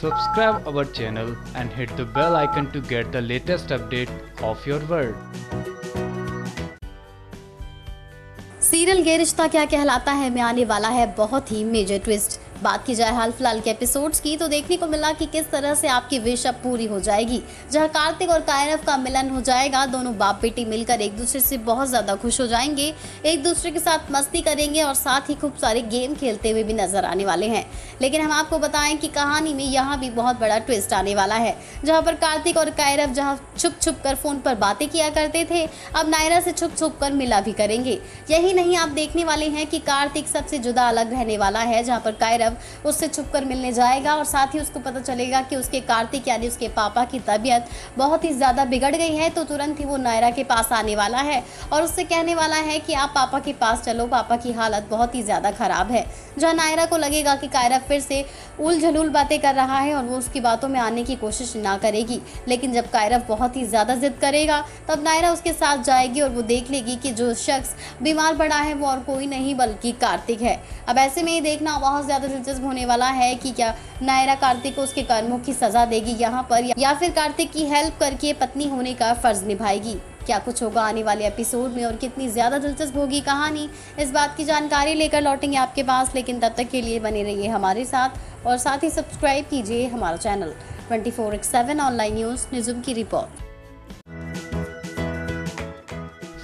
Subscribe our channel and hit the bell icon to get the latest update of your world. Serial ये रिश्ता क्या कहलाता है में आने वाला है बहुत ही मेजर ट्विस्ट बात की जाए हाल फ़िलहाल के एपिसोड्स की तो देखने को मिला कि किस तरह से आपकी विश अब पूरी हो जाएगी। जहाँ कार्तिक और कायरव का मिलन हो जाएगा, दोनों बाप बेटी मिलकर एक दूसरे से बहुत ज़्यादा खुश हो जाएँगे। एक दूसरे के साथ मस्ती करेंगे और साथ ही खूब सारे गेम खेलते हुए भी नज़र आने वाले हैं। लेकिन हम आपको बताएँ कि कहानी में यहाँ भी बहुत बड़ा ट्विस्ट आने वाला है। जहाँ पर कार्तिक और कायरव जहाँ छुप छुप कर फ़ोन पर बातें किया करते थे, अब नायरा से छुप छुप कर मिला भी करेंगे। यही नहीं, आप देखने वाले हैं कि कार्तिक सबसे जुदा अलग रहने वाला है, जहाँ पर कायरव उससे छुप कर मिलने जाएगा और साथ ही उसको पता चलेगा कि उसके कार्तिक यानी उसके पापा की तबीयत बहुत ही ज़्यादा बिगड़ गई है तो तुरंत ही वो नायरा के पास आने वाला है। और उससे कहने वाला है कि आप पापा के पास चलो, पापा की हालत बहुत ही ज़्यादा ख़राब है। जहाँ नायरा को लगेगा कि कायरा फिर से उल झलूल बातें कर रहा है और वो उसकी बातों में आने की कोशिश ना करेगी, लेकिन जब कायरव बहुत ही ज़्यादा जिद करेगा, तब नायरा उसके साथ जाएगी और वो देख लेगी कि जो शख्स बीमार पड़ा है, वो और कोई नहीं, बल्कि कार्तिक है। अब ऐसे में ये देखना बहुत ज़्यादा दिलचस्प होने वाला है कि क्या नायरा कार्तिक को उसके कर्मों की सज़ा देगी यहाँ पर, या फिर कार्तिक की हेल्प करके पत्नी होने का फ़र्ज़ निभाएगी। क्या कुछ होगा आने वाले एपिसोड में और कितनी ज़्यादा दिलचस्प होगी कहानी? इस बात की जानकारी लेकर लौटेंगे आपके पास, लेकिन तब तक के लिए बने रहिए हमारे साथ और साथ ही सब्सक्राइब कीजिए हमारा channel twenty four online news Nijum की report